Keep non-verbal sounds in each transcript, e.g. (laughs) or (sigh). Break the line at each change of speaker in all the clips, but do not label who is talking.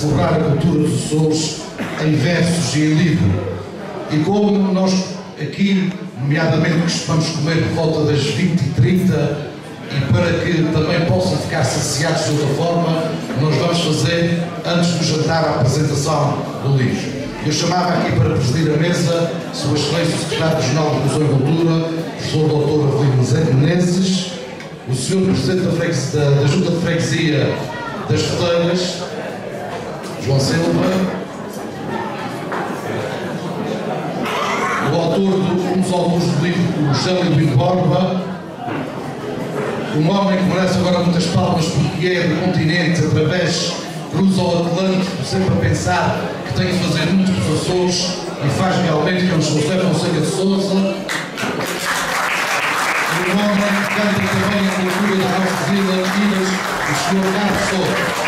celebrar a cultura dos Açores em versos e em livro. E como nós aqui, nomeadamente, costumamos comer por volta das 20h30 e para que também possam ficar saciados de outra forma, nós vamos fazer, antes do jantar, a apresentação do livro. Eu chamava aqui para presidir a mesa Sua Excelência o Secretário-Geral de Museu e Cultura, Dr. Avelino Menezes, o Sr. Presidente da, da, da Junta de Freguesia das Foteiras, João Silva, o autor do, um dos autores do livro, o Jânio Borba, um homem que merece agora muitas palmas porque é do continente, através, cruza o Atlântico, sempre a pensar que tem que fazer muito para os Açores e faz realmente, que é o José Fonseca de Souza. Um homem que canta também a cultura das nossas ilhas, o Sr. Carlos Souza.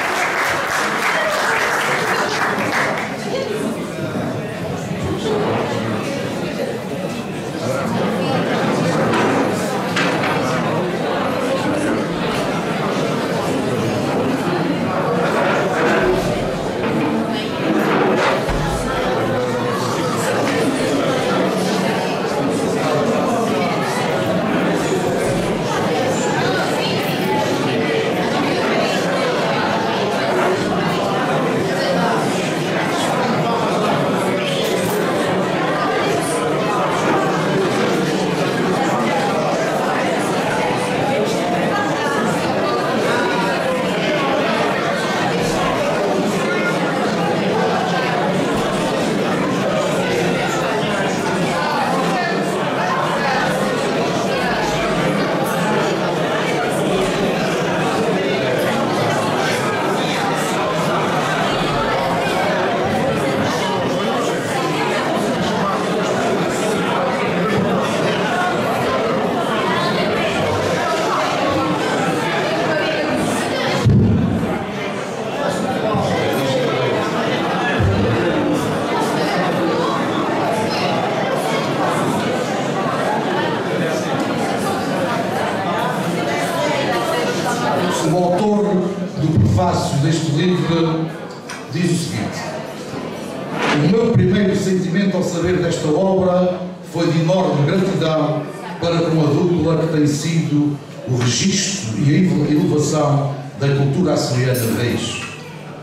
tem sido o registro e a elevação da cultura açoriana reis.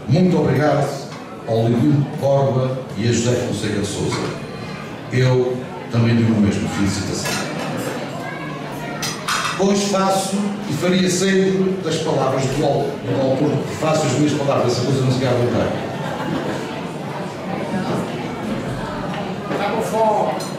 Muito obrigado ao Livido Corba e a José Fonseca Souza. Eu também digo o mesmo, felicitação. Hoje faço e faria sempre das palavras do, do autor, faço as minhas palavras, essa coisa não se quer voltar. Está com fome.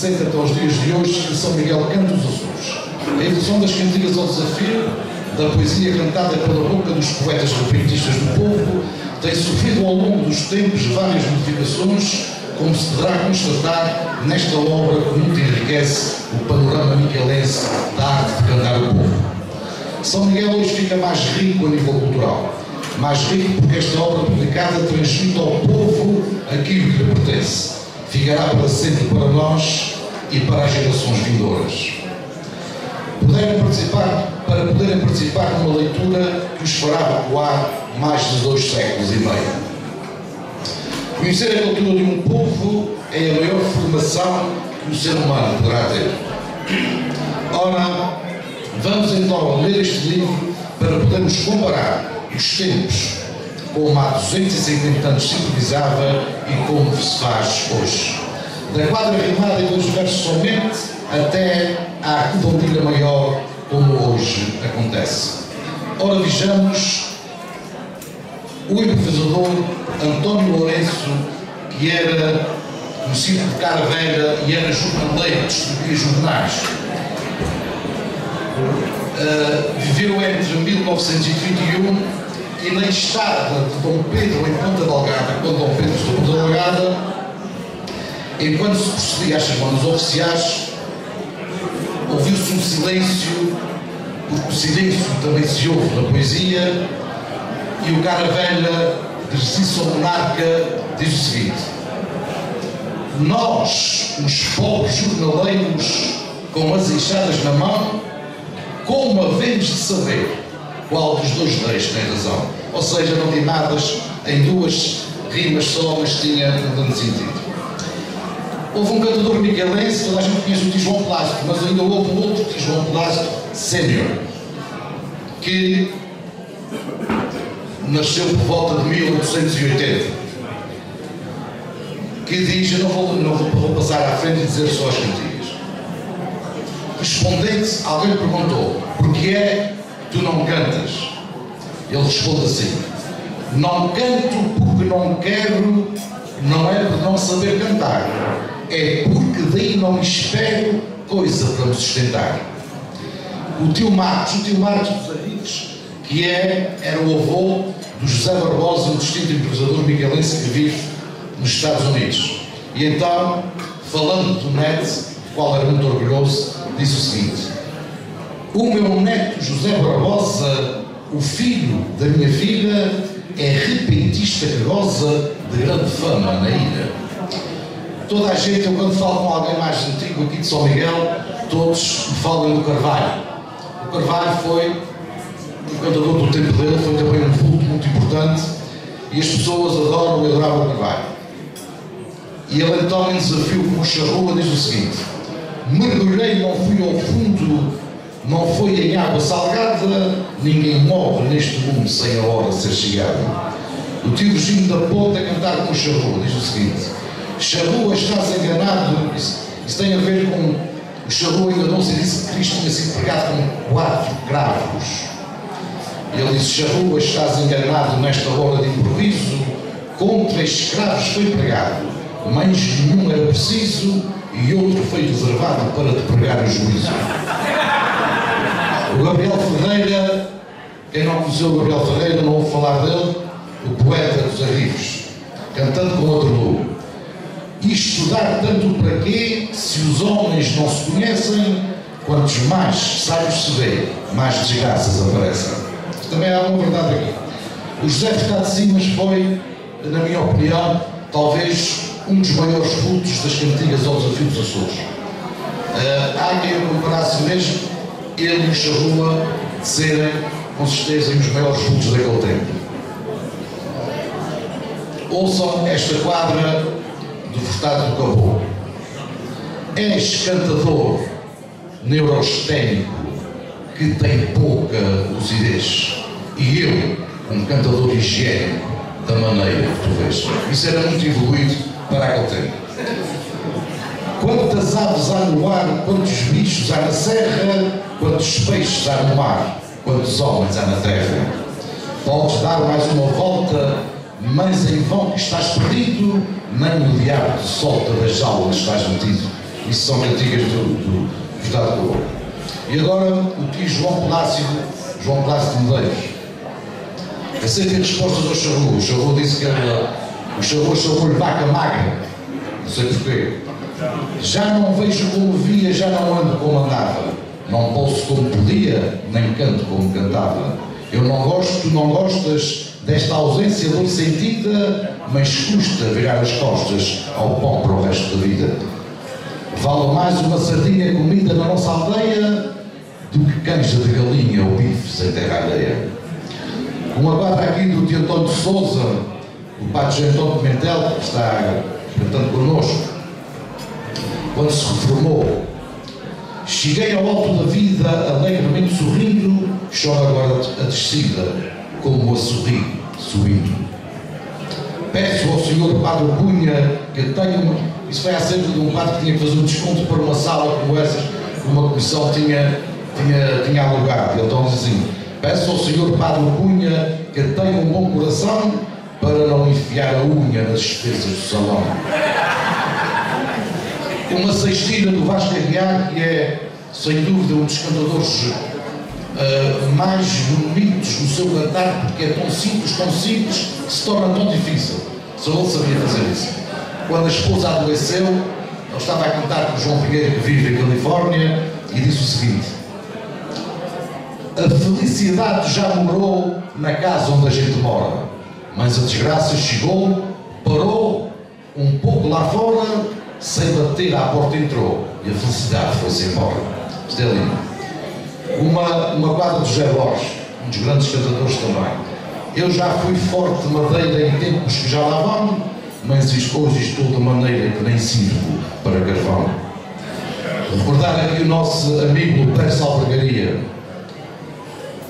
1760 até aos dias de hoje, que São Miguel canta os Açores. A evolução das cantigas ao desafio, da poesia cantada pela boca dos poetas repentistas do povo, tem sofrido ao longo dos tempos várias modificações, como se deverá constatar nesta obra que muito enriquece o panorama miguelense da arte de cantar o povo. São Miguel hoje fica mais rico a nível cultural. Mais rico porque esta obra publicada transmite ao povo aquilo que lhe pertence ficará para sempre para nós e para as gerações vindouras. Poderem participar, para poderem participar numa leitura que os fará recuar mais de dois séculos e meio. Conhecer a cultura de um povo é a maior formação que o ser humano poderá ter. Ora, vamos então ler este livro para podermos comparar os tempos como há 250 anos se improvisava e como se faz hoje. Da quadra rimada e dos versos somente até à redondilha maior, como hoje acontece. Ora, vejamos o improvisador António Lourenço, que era conhecido por cara velha e era jornaleiro, distribuía jornais. Uh, viveu entre 1921 e na estada de Dom Pedro em Ponta Delgada, quando Dom Pedro de Ponta Delgada, enquanto se procedia às cerimónias oficiais, ouviu-se um silêncio, porque o silêncio também se ouve na poesia, e o cara velha, dirigindo-se ao monarca, diz o seguinte: Nós, os pobres jornaleiros, com as enxadas na mão, como havemos de saber qual dos dois tem razão? Ou seja, não limadas em duas rimas só, mas tinha um grande sentido. Houve um cantador miguelense, toda a gente conhece o Tio João Plástico, mas ainda houve outro Tio João Plástico, sénior, que nasceu por volta de 1880, que diz, eu não vou, não vou passar à frente e dizer só as cantigas. Respondente, alguém perguntou, porque é tu não cantas? Ele responde assim, não canto porque não quero, não é por não saber cantar, é porque daí não espero coisa para me sustentar. O tio Marcos, o tio Marcos dos Arribes, que é, era o avô do José Barbosa, um distinto empresador miguelense que vive nos Estados Unidos. E então, falando do neto, qual era muito orgulhoso, disse o seguinte: O meu neto José Barbosa, o filho da minha filha, é repentista que goza de grande fama na ilha. Toda a gente, eu quando falo com alguém mais antigo aqui de São Miguel, todos falam do Carvalho. O Carvalho foi o cantador do tempo dele, foi também um vulto muito importante e as pessoas adoram e adoravam o Carvalho. E ele então, em desafio com o Charrua, diz o seguinte: Mergulhei, não fui ao em água salgada, ninguém morre neste mundo sem a hora ser chegada. O tio Virgínio da Ponta a cantar com o Charrua, diz o seguinte: Charrua, estás enganado, isso, isso tem a ver com. O Charrua enganou-se e disse que Cristo tinha sido pregado com quatro cravos. Ele disse: Charrua, estás enganado nesta hora de improviso, com três escravos foi pregado, mas nenhum era preciso e outro foi reservado para te pregar o juízo. Gabriel Ferreira, quem não conheceu o Gabriel Ferreira, não ouve falar dele, o poeta dos arribos, cantando com outro lume. E estudar tanto para quê, se os homens não se conhecem, quantos mais sábios se vê, mais desgraças aparecem. Também há uma verdade aqui. O José Furtado Simas foi, na minha opinião, talvez um dos maiores frutos das cantigas ao desafio dos Açores. Uh, há quem o comparasse mesmo, ele o Charrua, de serem, com certeza, um dos maiores frutos daquele tempo. Ouçam esta quadra do Furtado do Caboclo. És cantador neurosténico que tem pouca lucidez. E eu, um cantador higiênico, da maneira que tu vês. Isso era muito evoluído para aquele tempo. Quantas aves há no ar, quantos bichos há na serra, quantos peixes há no mar, quantos homens há na terra. Podes dar mais uma volta, mas em vão que estás perdido, nem o diabo te solta das jaulas estás metido. Isso são cantigas do, do Verdade Coroa. E agora o tio João Plácido, João Plácido Medeiros. Aceita respostas ao Charrua. O Charrua disse que era. O Charrua chamou-lhe vaca magra. Não sei porquê. Já não vejo como via, já não ando como andava. Não posso como podia, nem canto como cantava. Eu não gosto, tu não gostas desta ausência bem sentida, mas custa virar as costas ao pão para o resto da vida. Vale mais uma sardinha comida na nossa aldeia do que canja de galinha ou bife sem terra alheia. Uma quadra aqui do tio António de Souza, o padre Antônio Pimentel, que está cantando connosco, quando se reformou. Cheguei ao alto da vida, alegremente sorrindo, choro agora a descida, como a sorrir, subindo. Peço ao Senhor Padre Cunha que tenha. Isso foi acerca de um padre que tinha que fazer um desconto para uma sala como essa, que uma comissão tinha, tinha, tinha alugado. Ele então diz assim: Peço ao Senhor Padre Cunha que tenha um bom coração para não enfiar a unha nas despesas do salão. Uma sextina do Vasco Aguiar, que é, sem dúvida, um dos cantadores uh, mais bonitos no seu cantar, porque é tão simples, tão simples, que se torna tão difícil. Só ele sabia fazer isso. Quando a esposa adoeceu, ele estava a cantar com o João Pinheiro, que vive em Califórnia, e disse o seguinte: A felicidade já morou na casa onde a gente mora, mas a desgraça chegou, parou um pouco lá fora, sem bater à porta entrou, e a felicidade foi-se embora. Isto é lindo. Uma, uma quadra José Borges, um dos grandes cantadores também. Eu já fui forte de madeira em tempos que já lá vão, mas hoje estou de maneira que nem sirvo para carvão. Recordar aqui o nosso amigo Pérez Albergaria.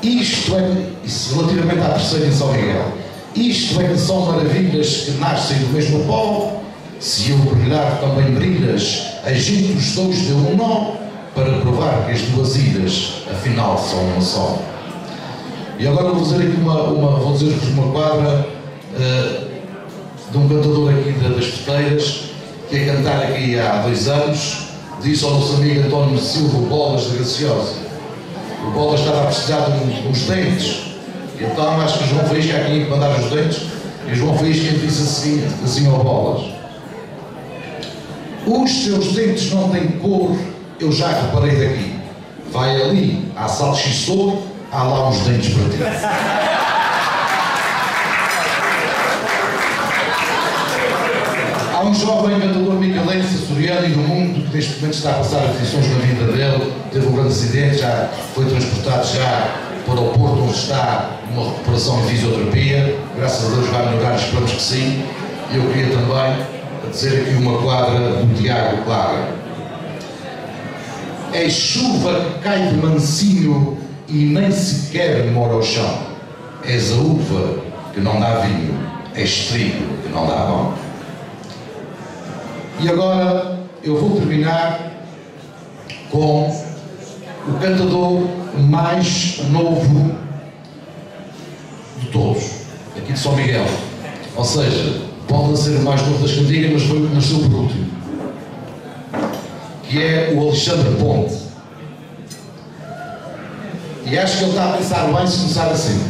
Isto é, isso, relativamente à terceira em São Miguel, isto é que são maravilhas que nascem do mesmo pó. Se eu brilhar, também brilhas. A gente os dois deu um nó para provar que as duas ilhas, afinal, são uma só. E agora vou dizer aqui uma, uma vou dizer-vos uma quadra uh, de um cantador aqui das Feteiras, que é cantar aqui há dois anos, disse ao nosso amigo António Silva Bolas da Graciosa. O Bolas estava a precisar de uns dentes. Então acho que João Faísca aqui mandar os dentes. E João Faísca disse assim, assim ao Bolas. Os seus dentes não têm cor, eu já reparei daqui. Vai ali, à salsichou, há lá uns dentes para ti. Há um jovem cantador micalense, açoriano e do mundo que neste momento está a passar aflições na vida dele, teve um grande acidente, já foi transportado já para o Porto onde está uma recuperação em fisioterapia, graças a Deus vai melhorar, esperamos que sim. Eu queria também dizer aqui uma quadra do Tiago Clara. É chuva que cai de mansinho e nem sequer mora ao chão. És a uva que não dá vinho, és trigo que não dá pão. E agora eu vou terminar com o cantador mais novo de todos, aqui de São Miguel. Ou seja, pode ser mais novo das cantigas, mas foi o que nasceu por último. Que é o Alexandre Ponte. E acho que ele está a pensar bem se começar assim.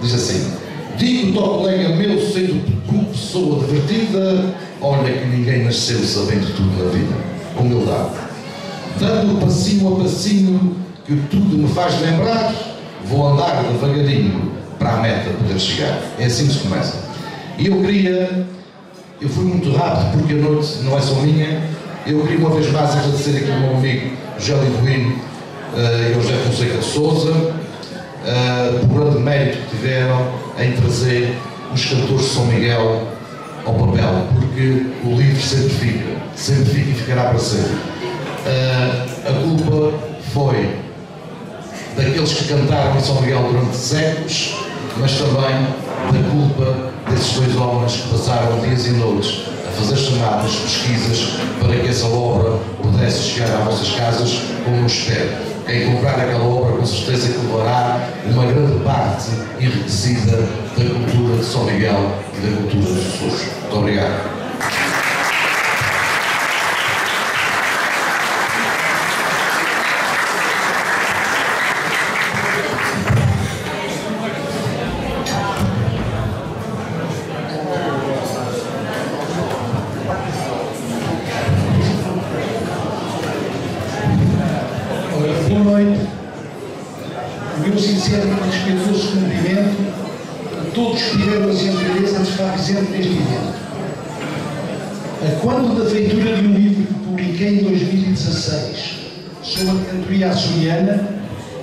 Diz assim: Digo-te ao colega meu, sendo tu pessoa divertida, olha que ninguém nasceu sabendo tudo na vida. Humildade. Dando passinho a passinho que tudo me faz lembrar, vou andar devagarinho para a meta poder chegar. É assim que se começa. E eu queria, eu fui muito rápido porque a noite não é só minha, eu queria uma vez mais agradecer aqui ao meu amigo José Liduino uh, e ao José Fonseca de Souza uh, por grande mérito que tiveram em trazer os cantores de São Miguel ao papel, porque o livro sempre fica, sempre fica e ficará para sempre. Uh, a culpa foi daqueles que cantaram em São Miguel durante séculos, mas também da culpa desses dois homens que passaram dias e noites a fazer chamadas, pesquisas, para que essa obra pudesse chegar às vossas casas, como espero quem comprar aquela obra com certeza que levará uma grande parte enriquecida da cultura de São Miguel e da cultura dos Açores. Muito obrigado.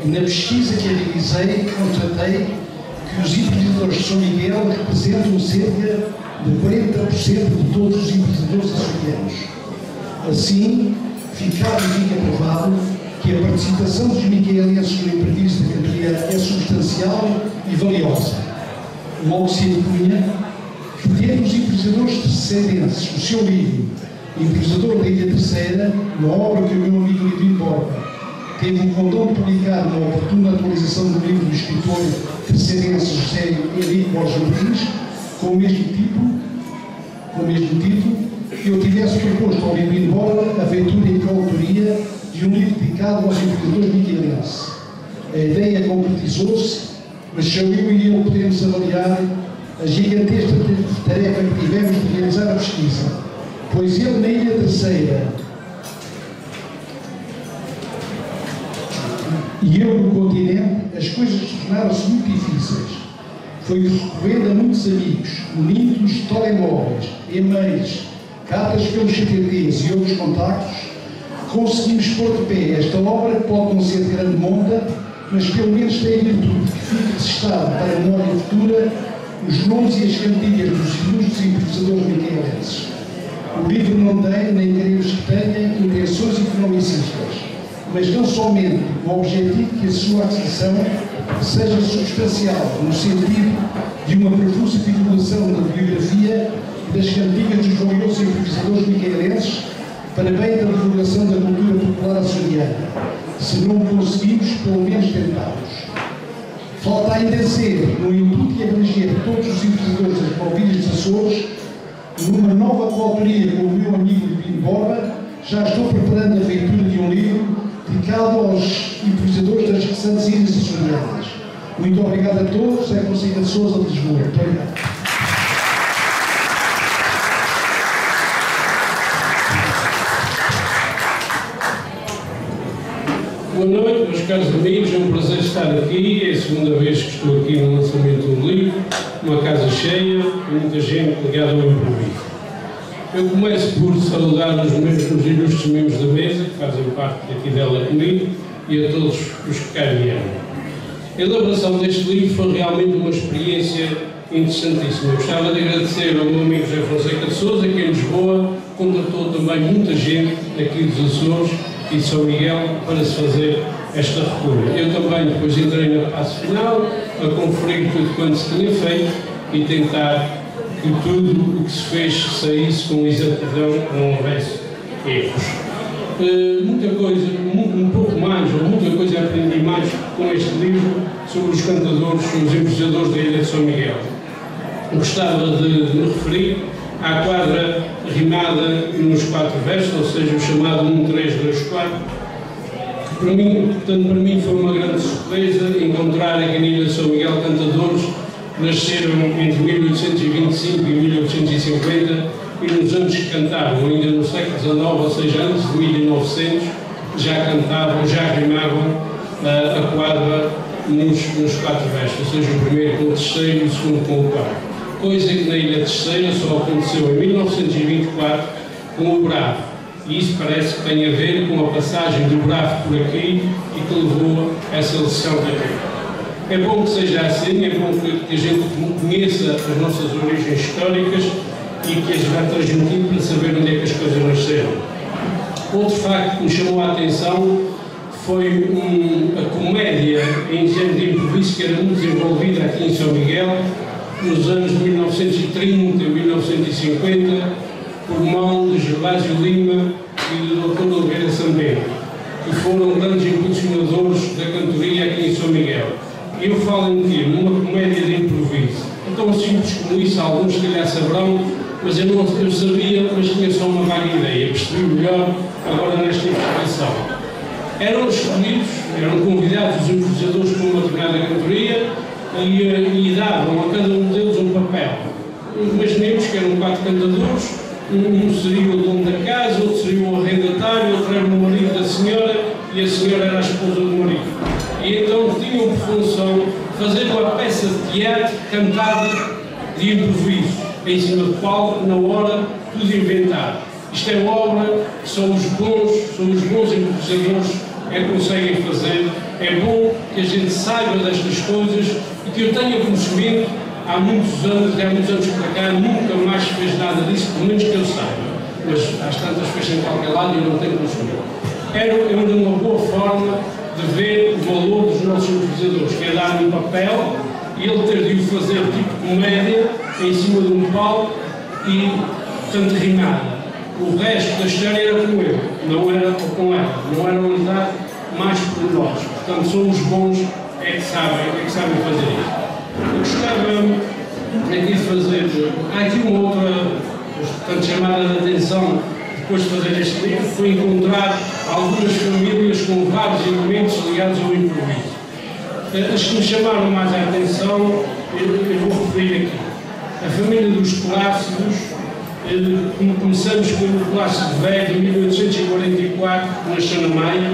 Na pesquisa que realizei, constatei que os empreendedores de São Miguel representam cerca de 40% de todos os empreendedores açorianos. Assim, ficava e fica provado que a participação dos miguelenses no empreendido da cantoria é substancial e valiosa. Logo se impunha que ter os empreendedores terceirenses, o seu livro, Empreendedor da Ilha Terceira, uma obra que o meu amigo Livio Borba teve o condão de publicar uma oportuna atualização do livro do escritor terceirense José Henrique Borges com o mesmo título, com o mesmo título, que eu tivesse proposto ao livro embora a feitura e coautoria de um livro dedicado aos empreendedores miquelenses. A ideia concretizou-se, mas só eu e ele podemos avaliar a gigantesca tarefa que tivemos de realizar a pesquisa, pois ele na Ilha Terceira e eu no continente, as coisas tornaram-se muito difíceis. Foi recorrendo a muitos amigos, unindo os telemóveis, e-mails, cartas pelos CTTs e outros contactos, conseguimos pôr de pé esta obra que pode não ser de grande monta, mas pelo menos tem a virtude que fique registado para a memória futura os nomes e as cantigas dos ilustres improvisadores micaelenses. O livro não tem, nem queremos que tenha, intenções economicistas, mas não somente o objetivo que a sua aquisição seja substancial, no sentido de uma profusa divulgação da biografia e das cantigas dos gloriosos improvisadores micaelenses para bem da divulgação da cultura popular açoriana. Se não conseguimos, pelo menos tentamos. Falta ainda ser, no intuito de abranger todos os improvisadores das Palmilhas dos Açores, numa nova coautoria com o meu amigo Divino Borba, já estou preparando a feitura de um livro dedicado aos improvisadores das restantes ilhas açorianas. Muito obrigado a todos. É Conselho de Souza de Lisboa. Muito obrigado.
Boa noite, meus caros amigos. É um prazer estar aqui. É a segunda vez que estou aqui no lançamento um livro, uma casa cheia, muita gente ligada ao improviso. Eu começo por saudar os meus ilustres membros da mesa, que fazem parte aqui dela comigo, e a todos os que cá vieram. A elaboração deste livro foi realmente uma experiência interessantíssima. Eu gostava de agradecer ao meu amigo José Fonseca de Souza, que em Lisboa contratou também muita gente aqui dos Açores e São Miguel para se fazer esta recolha. Eu também depois entrei na fase final a conferir tudo quanto se tinha feito e tentar que tudo o que se fez saísse com exatidão, não houvesse erros. Uh, muita coisa, um, um, pouco mais, ou muita coisa aprendi mais com este livro sobre os cantadores, os improvisadores da Ilha de São Miguel. Gostava de me referir à quadra rimada nos quatro versos, ou seja, o chamado 1, 3, 2, 4, que para mim, portanto, para mim foi uma grande surpresa encontrar aqui na Ilha de São Miguel cantadores nasceram entre 1825 e 1850 e nos anos que cantavam, ainda no século XIX, ou seja, antes de 1900, já cantavam, já rimavam uh, a quadra nos, nos quatro versos, ou seja, o primeiro com o terceiro e o segundo com o quarto coisa que na Ilha Terceira só aconteceu em 1924 com o Bravo. E isso parece que tem a ver com a passagem do Bravo por aqui e que levou a essa lição daqui. É bom que seja assim, é bom que a gente conheça as nossas origens históricas e que as vá transmitir para saber onde é que as coisas nasceram. Outro facto que me chamou a atenção foi um, a comédia em género de improviso que era muito desenvolvida aqui em São Miguel, nos anos 1930 e 1950, por mão de Gervásio Lima e do Dr. Oliveira Sambento, que foram grandes impulsionadores da cantoria aqui em São Miguel. E eu falo em quê? Numa comédia de improviso. Então, simples como isso, alguns se calhar saberão, mas eu, não, eu sabia, mas tinha só uma vaga ideia. Percebi melhor agora nesta investigação. Eram escolhidos, eram convidados os improvisadores para uma determinada cantoria, e, e davam a cada um deles um papel. Imaginemos que eram quatro cantadores, um, seria o dono da casa, outro seria o arrendatário, outro era o marido da senhora e a senhora era a esposa do marido. E então tinham por função fazer uma peça de teatro cantada de improviso, em cima do palco, na hora, tudo inventado. Isto é obra que são os bons, são os bons improvisadores é que conseguem fazer. É bom que a gente saiba destas coisas e que eu tenha conhecimento há muitos anos, há muitos anos para cá, nunca mais fez nada disso, pelo menos que eu saiba. Mas às tantas fez em qualquer lado e não tenho conhecimento. Era, era uma boa forma de ver o valor dos nossos improvisadores, que é dar um papel e ele ter de o fazer tipo comédia em cima de um palco e tanto rimada. O resto da história era com ele, não era com ela, não era andar mais por nós. Portanto, somos bons é que sabem, é que sabem fazer isso. Eu gostava aqui de fazer. Há aqui uma outra, portanto, chamada de atenção depois de fazer este livro, foi encontrar algumas famílias com vários elementos ligados ao improviso. Eh, as que me chamaram mais a atenção, eu, vou referir aqui. A família dos Plácidos, eh, começamos com o Plácido Velho, de 1844, que nasceu na Maia.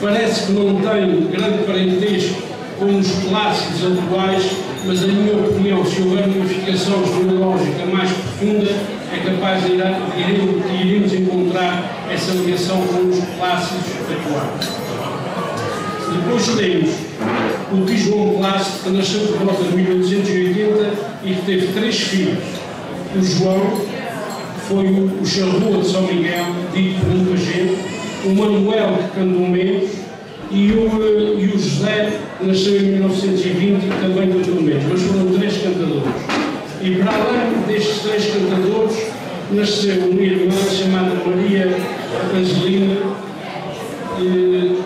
Parece que não tem grande parentesco com os Plácidos atuais, mas, a minha opinião, se houver uma investigação genealógica mais profunda, capaz de, de iremos encontrar essa ligação com os Plácidos atuais. Depois temos o. João Plácido, que nasceu por volta de 1880 e que teve três filhos. O João foi o charrua de São Miguel, dito por muita gente, o Manuel, que cantou menos, e o, eh, e o José, que nasceu em 1920 e também cantou menos, mas foram três cantadores. E para além destes três cantadores, nasceu uma irmã chamada Maria Angelina, e,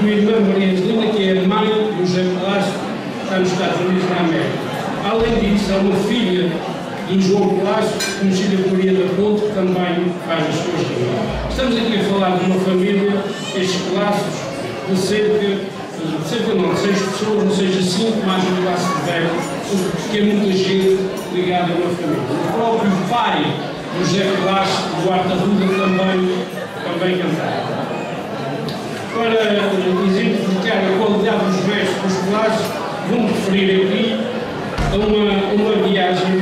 uma irmã Maria Angelina, que é a mãe do José Palácio, que está nos Estados Unidos da América. Além disso, há uma filha do João Palácio, conhecida por Maria da Ponte, que também faz as suas reuniões. Estamos aqui a falar de uma família, estes Palácios, de cerca, de cerca não, de seis pessoas, não seja cinco, mais um Palácio de velho, porque é muita gente ligada a uma família. O próprio pai do José Palácio, Duarte Arruda, também, também cantava para exemplificar a qualidade dos versos dos Palácios, vou-me referir aqui a uma, uma viagem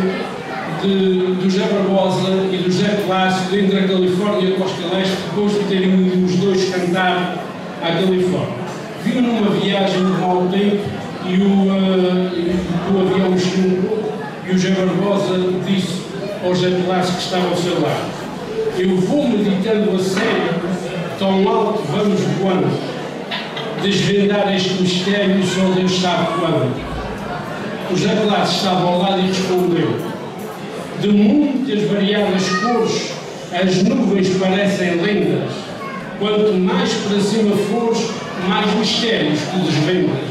de, do José Barbosa e do José Plácido entre a Califórnia e a Costa Leste, depois de terem os dois cantado à Califórnia. Viu numa viagem de mau tempo e o, uh, o avião um pouco e o José Barbosa disse ao José Plácido que estava ao seu lado: Eu vou meditando a sério, tão alto vamos voando. Desvendar este mistério só Deus sabe quando. O José Plácido estava ao lado e respondeu: de muitas variadas cores, as nuvens parecem lendas. Quanto mais para cima fores, mais mistérios tu desvendas.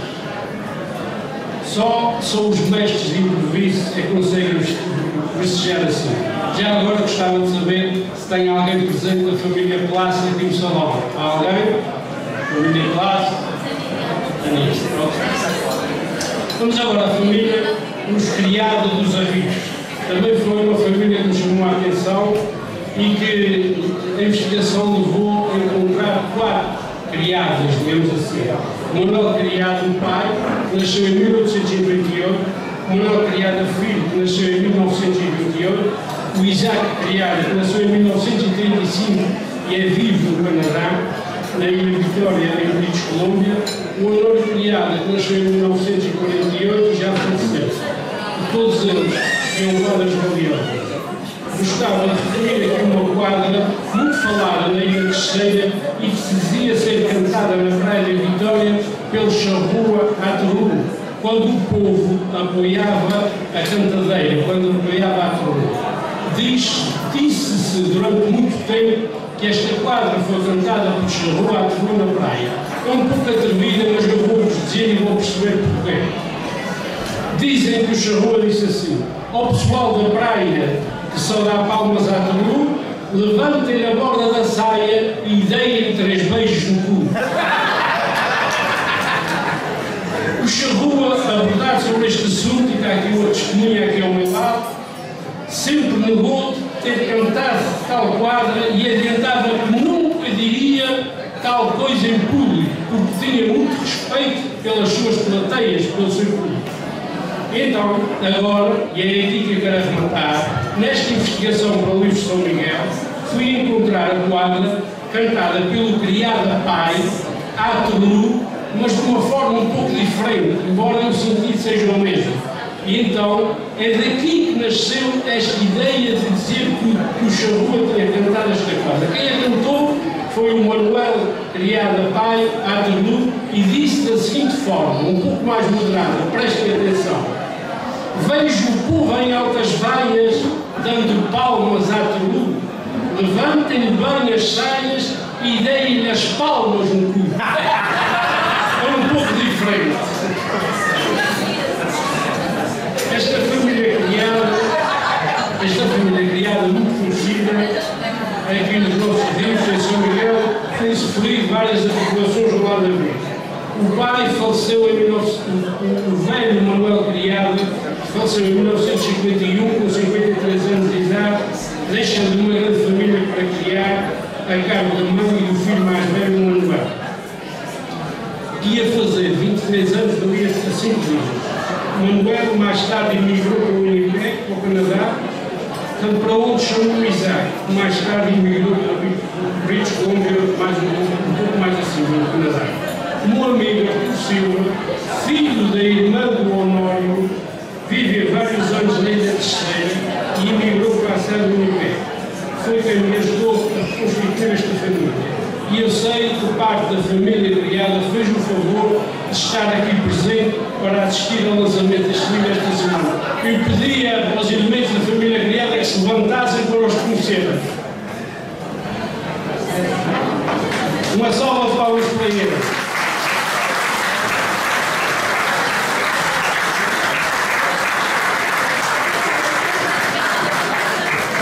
Só, só os mestres de improviso é que conseguem festejar assim. Já agora gostava de saber se tem alguém presente da família Plácido aqui no salão. Há alguém? Família Plácido? Vamos agora à família Os Criados dos Arriscos também foi uma família que nos chamou a atenção e que a investigação levou a encontrar quatro criadas, digamos assim. Manuel Criado, pai, que nasceu em 1828, Manuel Criado, filho, que nasceu em 1928, o Isaac Criado, que nasceu em 1935 e é vivo no Canadá, na Ilha Vitória, em British Colômbia, o Honor Criado, que nasceu em 1948 e já faleceu. Todos eles tinham quadras valiosas. Gostava de referir aqui uma quadra muito falada na Ilha Terceira e que se dizia ser cantada na Praia da Vitória pelo Charrua Aturu, quando o povo apoiava a cantadeira, quando apoiava a Aturu. Disse-se durante muito tempo que esta quadra foi cantada por Charrua Aturu na praia. É um pouco atrevida, mas eu vou-vos dizer e vou perceber porquê. Dizem que o Charrua disse assim: ao pessoal da praia que só dá palmas à Tulu, levantem a borda da saia e deem três beijos no cu. O Charrua, a abordar sobre este assunto, e está aqui uma testemunha aqui ao meu lado, sempre negou ter cantado tal quadra e adiantava que nunca diria tal coisa em público, porque tinha muito respeito pelas suas plateias, pelo seu público. Então, agora, e é aqui que eu quero arrematar, nesta investigação para o livro São Miguel, fui encontrar a quadra cantada pelo criado pai, Aturu, mas de uma forma um pouco diferente, embora o sentido seja o mesmo. E então, é daqui que nasceu esta ideia de dizer que, que o Charrua tinha cantado esta quadra. Quem a cantou foi o Manuel Criada Pai, Aturu, e disse da seguinte forma, um pouco mais moderada, prestem atenção. Vejo o povo em altas vaias, dando palmas à Tulu. Levantem-lhe bem as saias e deem-lhe as palmas no cu. (laughs) família. Esta família criada, esta família criada muito conhecida é aqui nos nossos dias, em São Miguel, tem sofrido várias articulações ao lado da vida. O pai faleceu em 19... o velho Manuel Criado faleceu em 1951 com 53 anos de idade, deixando uma grande família para criar a cargo da mãe e do filho mais velho, Manuel mais tarde emigrou para o Winnipeg, para o Canadá, tanto para onde chamou Isaac, mais tarde emigrou para o British Columbia, mais um, um pouco mais acima, no Canadá. Meu amigo Artur Silva, filho da irmã do Honório, vive vários anos na Ilha Terceira e emigrou para a sede do Winnipeg. Foi quem me ajudou a constituir esta família. E eu sei que parte da família criada fez o favor de estar aqui presente para assistir ao lançamento deste livro esta semana. Eu pedia aos elementos da família criada que se levantassem para os conhecerem. Uma salva de para eles.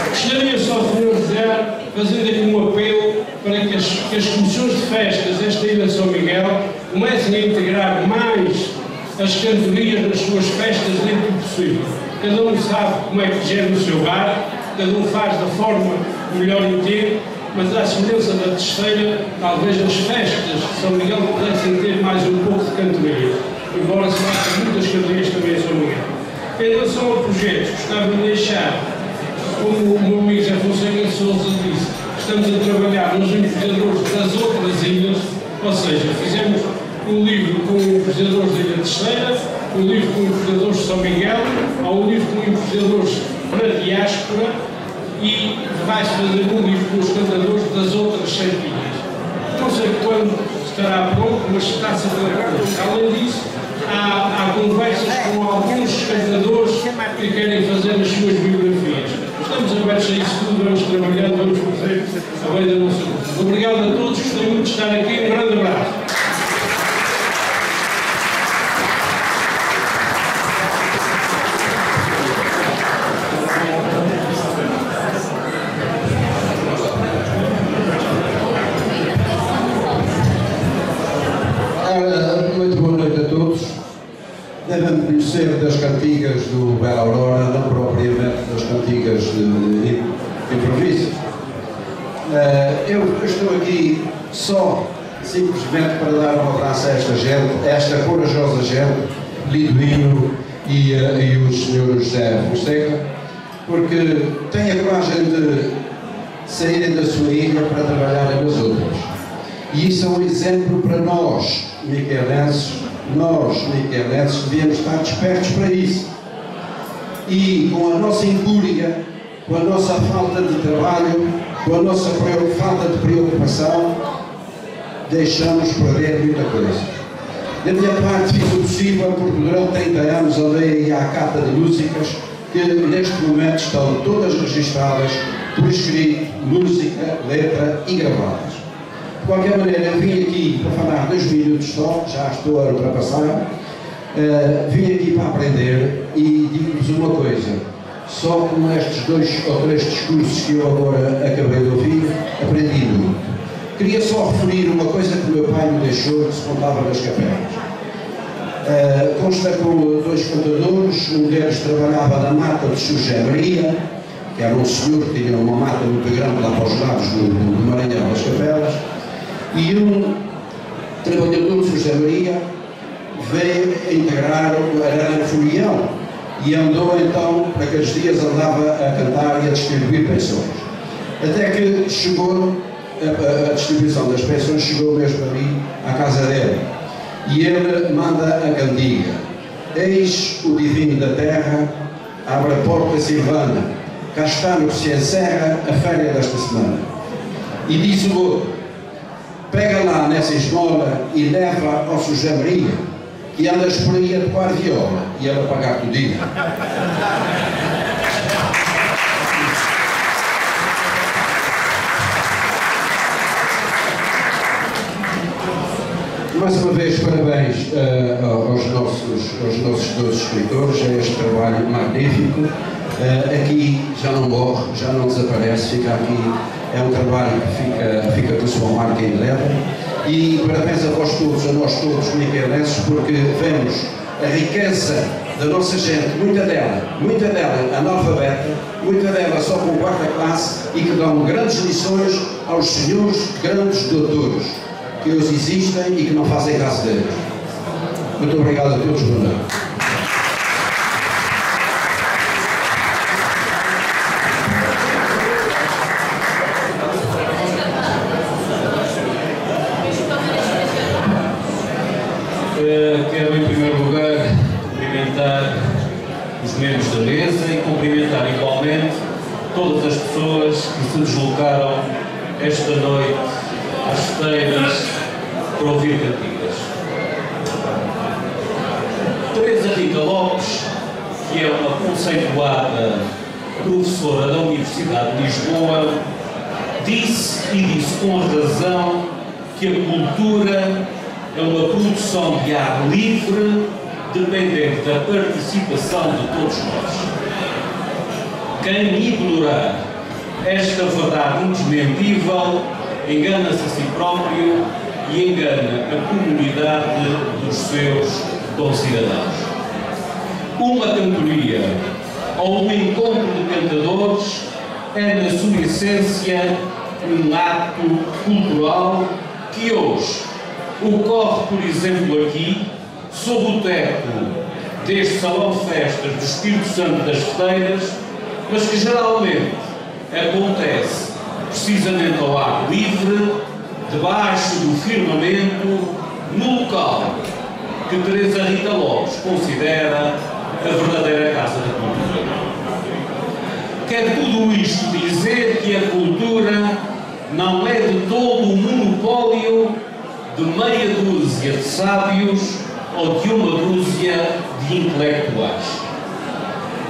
Gostaria só, Senhor José, fazendo aqui um apelo para que as, que as comissões de festas desta Ilha de São Miguel comecem a integrar mais as cantorias nas suas festas dentro do possível. Cada um sabe como é que gera o seu bar, cada um faz da forma melhor entende, mas à semelhança da terceira, talvez as festas de São Miguel pudessem ter mais um pouco de cantoria, embora se façam muitas cantorias também em São Miguel. Em relação ao projeto, gostava de deixar, como o meu amigo José Fonseca Souza disse, estamos a trabalhar nos investigadores das outras ilhas, ou seja, fizemos um livro com investigadores da Ilha Terceira, um livro com investigadores de São Miguel, há um livro com investigadores na diáspora e vai-se fazer um livro com os cantadores das outras sete ilhas. Não sei quando estará pronto, mas está-se a trabalhar. Além disso, há, há conversas com alguns cantadores que querem fazer as suas biografias. Estamos abertos a isso tudo, vamos trabalhando, vamos fazer a bem da nossa. Obrigado a todos, gostei muito de estar aqui, um grande abraço.
Das cantigas do Bela Aurora, não propriamente das cantigas de improviso. Eh, Eu estou aqui só, simplesmente, para dar um abraço a esta gente, a esta corajosa gente, Liduíno e, eh, e o Sr. José Fonseca, porque têm a coragem de saírem da sua ilha para trabalharem nas outras. E isso é um exemplo para nós, miquelenses, nós, miquelenses, devemos estar despertos para isso. E com a nossa incúria, com a nossa falta de trabalho, com a nossa falta de preocupação, deixamos perder muita coisa. Da minha parte fiz o possível porque durante 30 anos andei à cata de músicas que neste momento estão todas registradas por escrito, música, letra e gravadas. De qualquer maneira, eu vim aqui para falar dois minutos só, já estou a ultrapassar. Uh, vim aqui para aprender e digo-vos uma coisa: só com estes dois ou três discursos que eu agora acabei de ouvir, aprendi muito. Queria só referir uma coisa que o meu pai me deixou, que se contava nas capelas. Uh, consta com dois contadores, um deles trabalhava na mata de José Maria, que era um senhor que tinha uma mata muito grande lá para os lados do, do Maranhão das Capelas, e um trabalhador de Maria veio integrar o Arana Folião e andou então, naqueles dias andava a cantar e a distribuir pensões. Até que chegou, a, a distribuição das pensões chegou mesmo a mim, à casa dele. E ele manda a cantiga. Eis o divino da terra, abre a porta silvana, cá está no que se encerra a férias desta semana. E disse o outro, pega lá nessa esmola e leva ao José Maria, que andas por aí a tocar viola e ela pagar tudinho. Mais uma vez, parabéns uh, aos, nossos, aos nossos dois escritores, a este trabalho magnífico. Uh, aqui já não morre, já não desaparece, fica aqui, é um trabalho que fica, fica com a sua marca em leva. E parabéns a vós todos, a nós todos, miquelenses, porque vemos a riqueza da nossa gente, muita dela, muita dela analfabeta, muita dela só com quarta classe e que dão grandes lições aos senhores grandes doutores que hoje existem e que não fazem caso deles. Muito obrigado a todos, boa.
esta noite às feiras para ouvir cantigas. Teresa Rita Lopes, que é uma conceituada professora da Universidade de Lisboa, disse e disse com razão que a cultura é uma produção de ar livre dependente da participação de todos nós. Quem ignorar esta verdade indesmentível engana-se a si próprio e engana a comunidade dos seus concidadãos. Uma cantoria ou um encontro de cantadores é, na sua essência, um ato cultural que hoje ocorre, por exemplo, aqui, sob o teto deste Salão de Festas do Espírito Santo das Feteiras, mas que geralmente acontece precisamente ao ar livre, debaixo do firmamento, no local que Teresa Rita Lopes considera a verdadeira casa da cultura. Quer tudo isto dizer que a cultura não é de todo um monopólio de meia dúzia de sábios ou de uma dúzia intelectuais.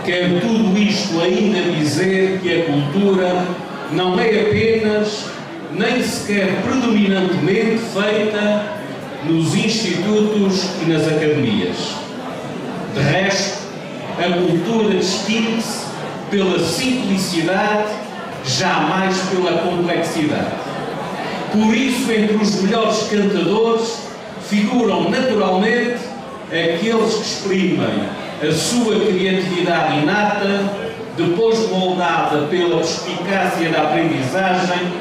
Quer tudo isto ainda dizer que a cultura não é apenas, nem sequer predominantemente feita nos institutos e nas academias. De resto, a cultura distingue-se pela simplicidade, jamais pela complexidade. Por isso, entre os melhores cantadores figuram naturalmente aqueles que exprimem a sua criatividade inata, depois moldada pela perspicácia da aprendizagem,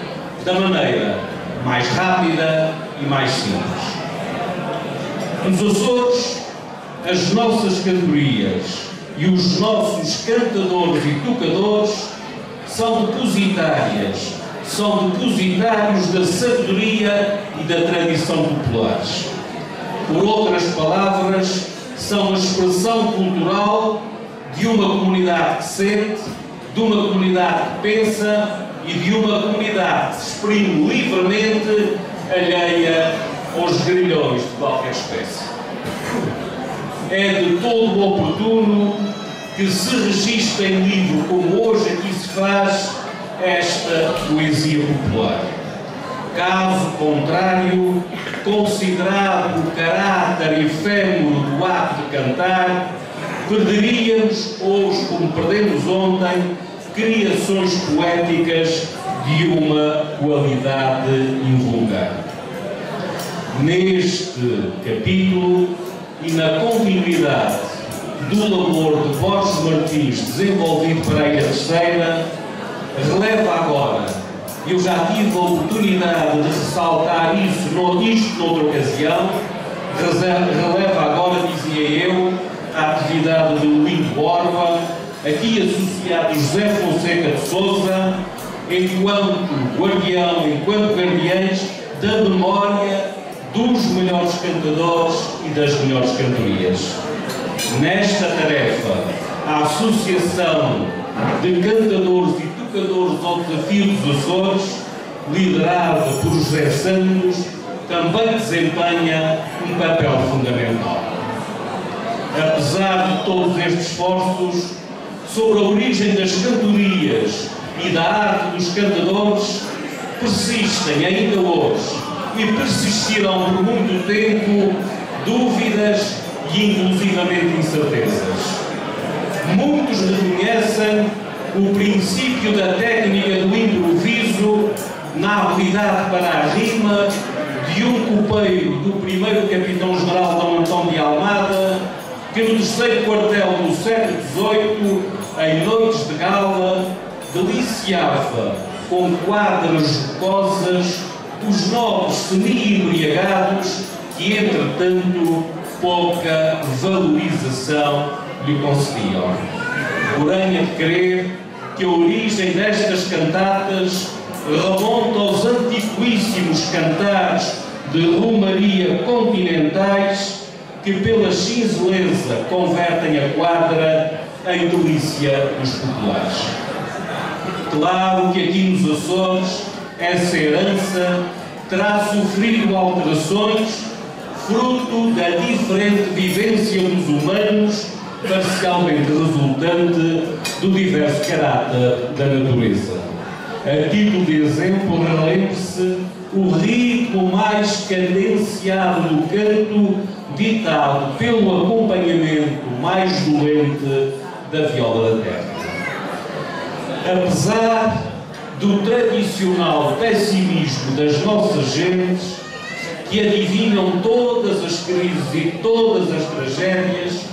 da maneira mais rápida e mais simples. Nos Açores, as nossas cantorias e os nossos cantadores e tocadores são depositárias, são depositários da sabedoria e da tradição populares. Por outras palavras, são a expressão cultural de uma comunidade que sente, de uma comunidade que pensa e de uma comunidade que se exprime livremente alheia aos grilhões de qualquer espécie. É de todo oportuno que se registre em livro, como hoje aqui se faz, esta poesia popular. Caso contrário, considerado efêmero do ato de cantar, perderíamos hoje, como perdemos ontem, criações poéticas de uma qualidade invulgar. Neste capítulo e na continuidade do labor de Borges Martins desenvolvido para a Ilha Terceira, releva agora eu já tive a oportunidade de ressaltar isso, isto noutra ocasião. Releva agora, dizia eu, a atividade de Luís Borba, aqui associado José Fonseca de Souza, enquanto guardião, enquanto guardiães da memória dos melhores cantadores e das melhores cantorias. Nesta tarefa, a Associação de Cantadores e Educadores ao Desafio dos Açores, liderado por José Santos, também desempenha um papel fundamental. Apesar de todos estes esforços, sobre a origem das cantorias e da arte dos cantadores, persistem ainda hoje e persistirão por muito tempo dúvidas e inclusivamente incertezas. Muitos reconhecem o princípio da técnica do improviso na habilidade para a rima de um copeiro do primeiro capitão-general Dom Antão de Almada, que no terceiro quartel do século XVIII, em noites de gala, deliciava com quadras jocosas os nobres semi-embriagados que, entretanto, pouca valorização lhe concediam. Porém, de crer que a origem destas cantatas remonta aos antiquíssimos cantares de rumaria continentais que pela cinzeleza convertem a quadra em delícia dos populares. Claro que aqui nos Açores essa herança terá sofrido alterações fruto da diferente vivência dos humanos parcialmente resultante do diverso caráter da natureza. A título de exemplo, relembre-se o ritmo mais cadenciado do canto, ditado pelo acompanhamento mais dolente da viola da terra. Apesar do tradicional pessimismo das nossas gentes, que adivinham todas as crises e todas as tragédias,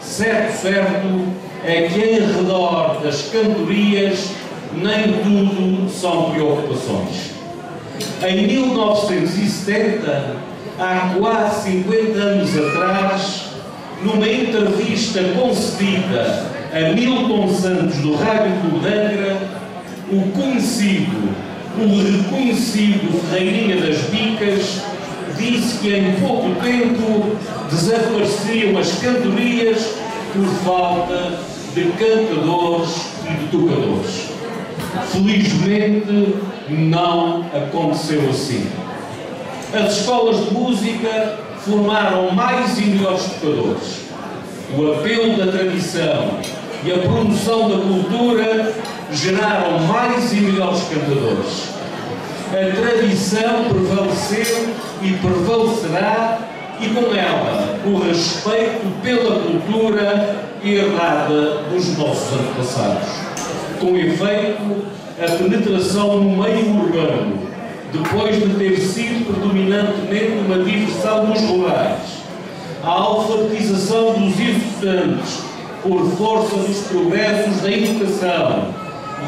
certo, certo é que em redor das cantorias nem tudo são preocupações. Em 1970, há quase 50 anos atrás, numa entrevista concedida a Milton Santos do Rádio Clube Angra, o conhecido, o reconhecido Ferreirinha das Bicas disse que em pouco tempo desapareciam as cantorias por falta de cantadores e de tocadores. Felizmente não aconteceu assim. As escolas de música formaram mais e melhores tocadores. O apelo da tradição e a promoção da cultura geraram mais e melhores cantadores. A tradição prevaleceu e prevalecerá, e com ela o respeito pela cultura herdada dos nossos antepassados. Com efeito, a penetração no meio urbano, depois de ter sido predominantemente uma diversão dos rurais, a alfabetização dos estudantes por força dos progressos da educação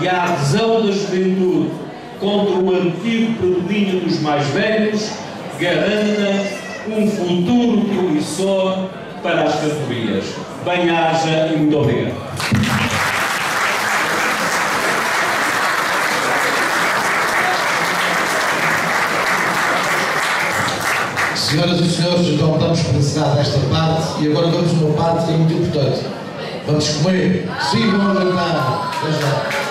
e a adesão da juventude contra o antigo predomínio dos mais velhos, garanta um futuro promissor para as categorias. Bem-haja e muito obrigado.
Senhoras e senhores, então damos por encerrada esta parte e agora vamos a uma parte que é muito importante. Vamos comer. Sim, vamos jantar. Até.